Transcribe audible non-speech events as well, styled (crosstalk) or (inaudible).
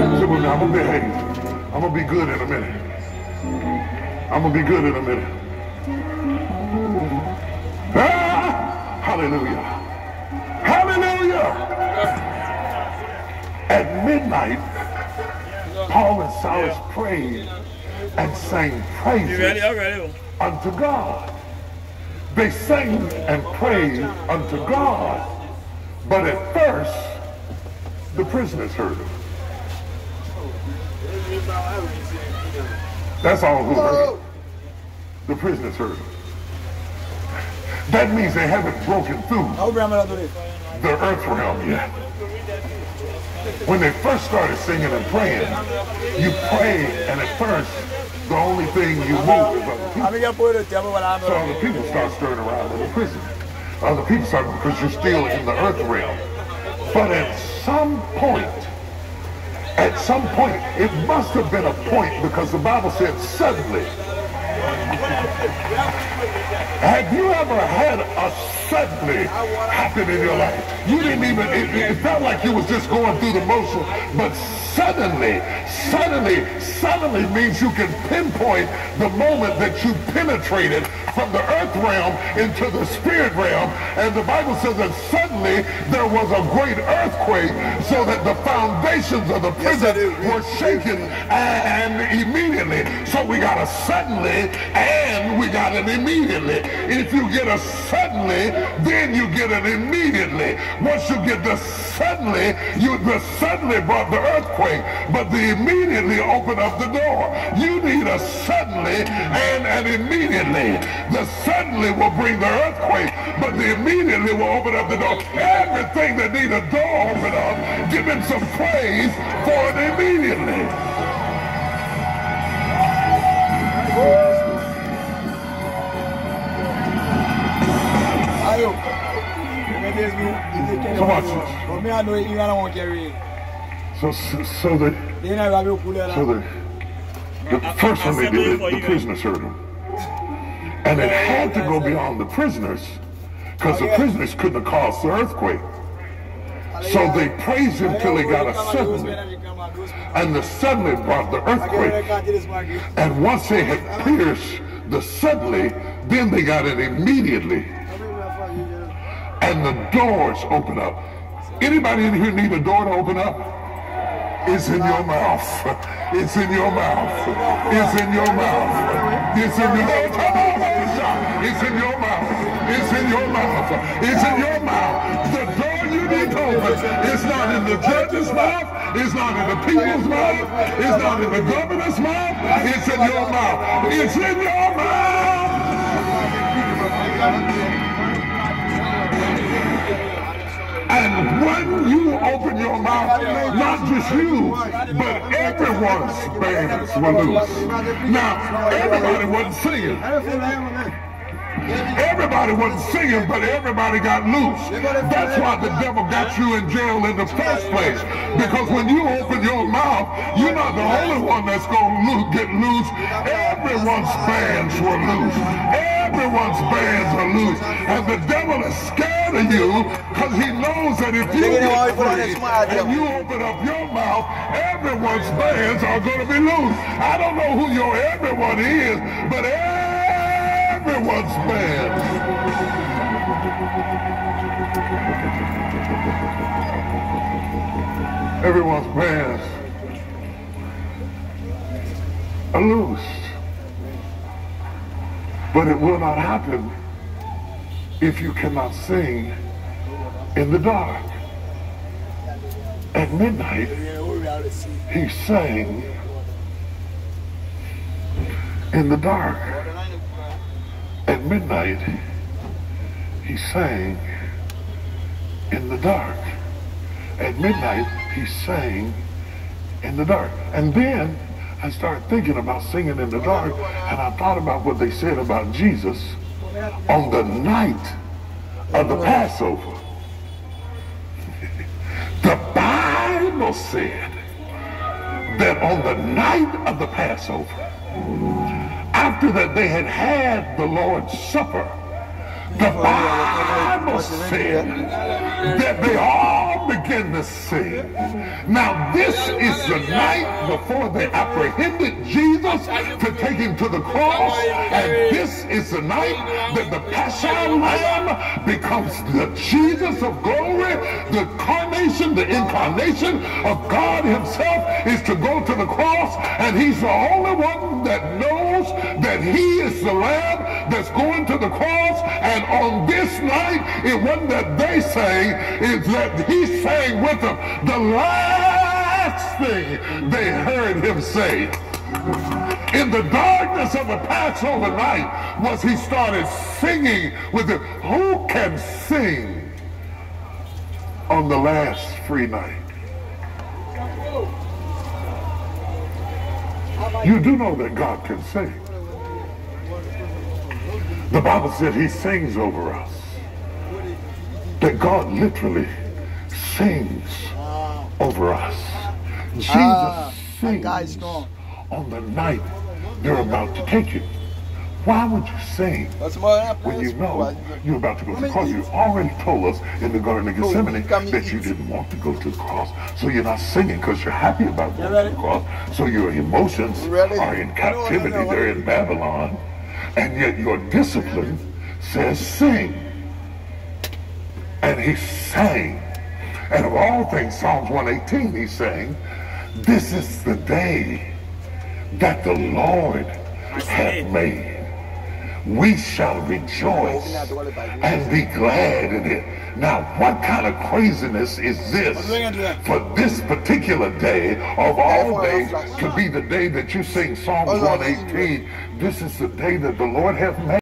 Say with me, I'm gonna behave. I'm gonna be good in a minute. I'm gonna be good in a minute. Ah, hallelujah. Hallelujah. At midnight, Paul and Silas prayed and sang You praises unto God. They sang and prayed unto God. But at first, the prisoners heard them. That's all who heard it. The prisoners heard them. That means they haven't broken through How grandma do the earth realm yet. When they first started singing and praying, you pray, and at first, the only thing you move is other people. A mí ya puedo te amo para So other people start stirring around in the prison. Other people start because you're still in the earth realm. But at some point, at some point, it must have been a point because the Bible said suddenly. Have you ever had a suddenly happen in your life? You didn't even, it, it felt like you was just going through the motion, but suddenly, suddenly, suddenly means you can pinpoint the moment that you penetrated from the earth realm into the spirit realm. And the Bible says that suddenly there was a great earthquake so that the foundations of the prison were shaken and immediately. So we got a suddenly and we got an immediately. If you get a suddenly, then you get an immediately. Once you get the suddenly, you the suddenly brought the earthquake, but the immediately opened up the door. You need a suddenly and an immediately. The suddenly will bring the earthquake, but the immediately will open up the door. Everything that needs a door open up, give him some praise for it immediately. Ayo. So watch this. But me I know you don't want to carry. So, so, so the, Then I have you pull it so the, the first one they did it, the prisoners heard him. And it had to go beyond the prisoners because the prisoners couldn't have caused the earthquake. So they praised him till he got a suddenly. And the suddenly brought the earthquake. And once they had pierced the suddenly, then they got it immediately. And the doors open up. Anybody in here need a door to open up? It's in your mouth. It's in your mouth. It's in your mouth. It's in your mouth. It's in your mouth. It's in your mouth. It's in your mouth. The door you need to open is not in the judge's mouth. It's not in the people's mouth. It's not in the governor's mouth. It's in your mouth. It's in your mouth. And when you open your mouth, just you, but everyone's bands were loose. Now, everybody wasn't singing. Everybody wasn't singing, but everybody got loose. That's why the devil got you in jail in the first place. Because when you open your mouth, you're not the only one that's going to get loose. Everyone's bands were loose. Everyone's bands are loose. And the devil is scared of you because he knows that if you get free and you open up your mouth, everyone's bands are going to be loose. I don't know who your everyone is, but everyone's bands. Everyone's bands are loose. But it will not happen if you cannot sing in the dark. At midnight, he sang in the dark. At midnight, he sang in the dark. At midnight, he sang in the dark. And then I started thinking about singing in the dark, and I thought about what they said about Jesus on the night of the Passover. (laughs) the Bible said that on the night of the Passover, after that they had had the Lord's Supper, the Bible said that they all begin to sing. Now, this is the night before they apprehended Jesus to take him to the cross. And this is the night that the Passion Lamb becomes the Jesus of glory, the carnation, the incarnation of God himself is to go to the cross. And he's the only one that knows that he is the lamb that's going to the cross. And on this night, it wasn't that they sang, it's that he sang with them. The last thing they heard him say in the darkness of the Passover night was he started singing with them. Who can sing on the last free night? You do know that God can sing. The Bible said he sings over us. That God literally sings over us. Jesus that sings on the night they're about to take you. Why would you sing when you know you're about to go to the cross? You already told us in the Garden of Gethsemane that you didn't want to go to the cross. So you're not singing because you're happy about going to the cross. So your emotions are in captivity. They're in Babylon. And yet your discipline says sing. And he sang. And of all things, Psalms 118, he's saying, this is the day that the Lord hath made. We shall rejoice and be glad in it. Now, what kind of craziness is this for this particular day of all days to be the day that you sing Psalm 118? This is the day that the Lord hath made.